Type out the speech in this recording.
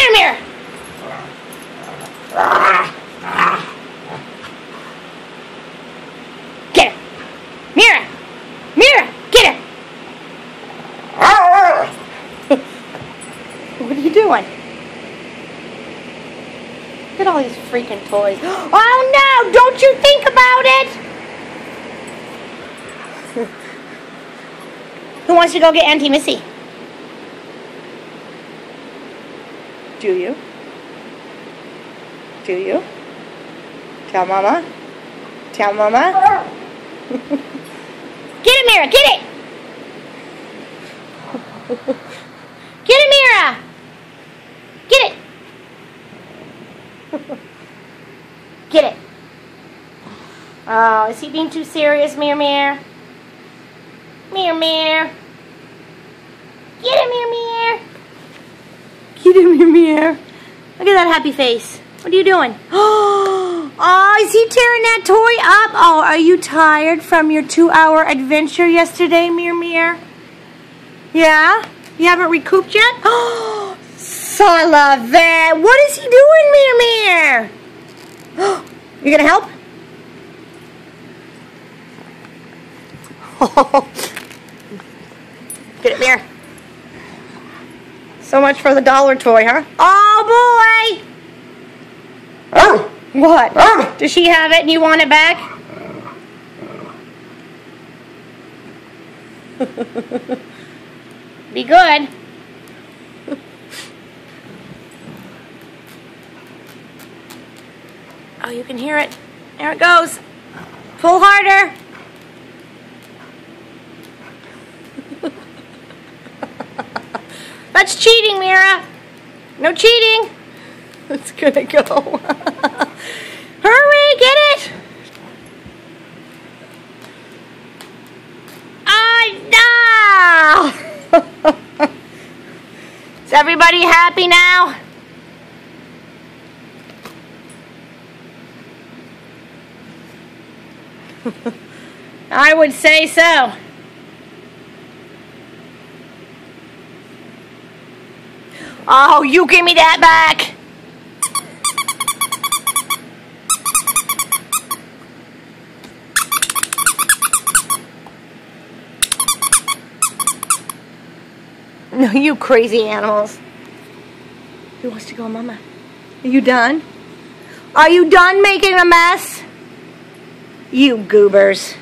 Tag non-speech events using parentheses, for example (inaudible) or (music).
Him here! Get him! Mira! Mira! Get him! (laughs) what are you doing? Look at all these freaking toys. (gasps) Oh no! Don't you think about it! (laughs) Who wants to go get Auntie Missy? Do you? Do you? Tell Mama? Tell Mama? (laughs) get it, Mira! Get it! (laughs) Get it, Mira! Get it! (laughs) Get it. Oh, is he being too serious, Mir Mir? Mir Mir. Get it, Mir Mir. Get him, Mir Mir. Look at that happy face. What are you doing? (gasps) Oh, is he tearing that toy up? Oh, are you tired from your two-hour adventure yesterday, Mir Mir? Yeah? You haven't recouped yet? (gasps) Oh, Salavet. What is he doing, Mir Mir? (gasps) You gonna help? (laughs) Get it, Mir. So much for the dollar toy, huh? Oh, boy! Oh, What? Ah! Does she have it and you want it back? (laughs) Be good. Oh, you can hear it. There it goes. Pull harder. That's cheating, Mira. No cheating. (laughs) It's gonna go. (laughs) Hurry, get it! Ah, no! (laughs) Is everybody happy now? I would say so. Oh, you give me that back! No, you crazy animals. Who wants to go, Mama? Are you done? Are you done making a mess? You goobers.